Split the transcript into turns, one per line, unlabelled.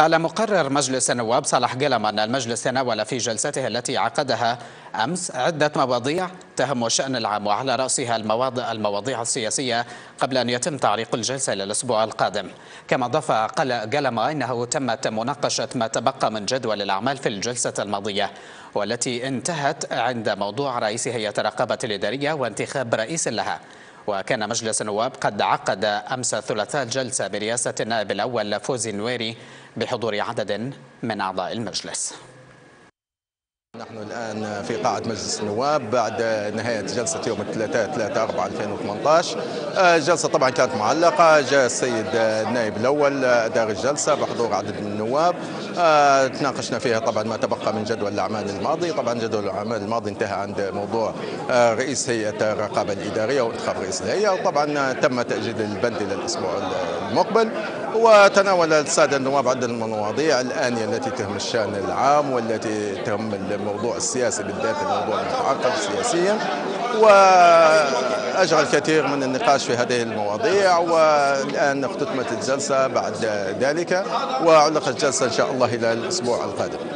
قال مقرر مجلس النواب صالح قلم أن المجلس تناول في جلسته التي عقدها أمس عدة مواضيع تهم الشأن العام وعلى رأسها المواضيع, المواضيع السياسية قبل أن يتم تعليق الجلسة إلى الأسبوع القادم. كما ضاف قلم أنه تمت مناقشة ما تبقى من جدول الأعمال في الجلسة الماضية والتي انتهت عند موضوع رئيس هيئة الرقابة الإدارية وانتخاب رئيس لها. وكان مجلس النواب قد عقد أمس الثلاثاء جلسة برئاسة النائب الأول فوزي النويري بحضور عدد من أعضاء المجلس.
نحن الآن في قاعة مجلس النواب بعد نهاية جلسة يوم الثلاثاء 3 4 2018 الجلسة طبعا كانت معلقة. جاء السيد النائب الأول دار الجلسة بحضور عدد من النواب. آه، تناقشنا فيها طبعا ما تبقى من جدول الأعمال الماضي. طبعا جدول الأعمال الماضي انتهى عند موضوع آه، رئيس هيئة الرقابة الإدارية وانتخاب رئيس الهيئة. وطبعا تم تأجيل البند إلى الأسبوع المقبل. وتناول السادة النواب عدد المواضيع الآنية التي تهم الشأن العام والتي تهم الموضوع السياسي بالذات الموضوع المتعقد سياسيا. وأجرى الكثير من النقاش في هذه المواضيع. والآن اختتمت الجلسة بعد ذلك. وعلقت الجلسة إن شاء الله إلى الأسبوع القادم.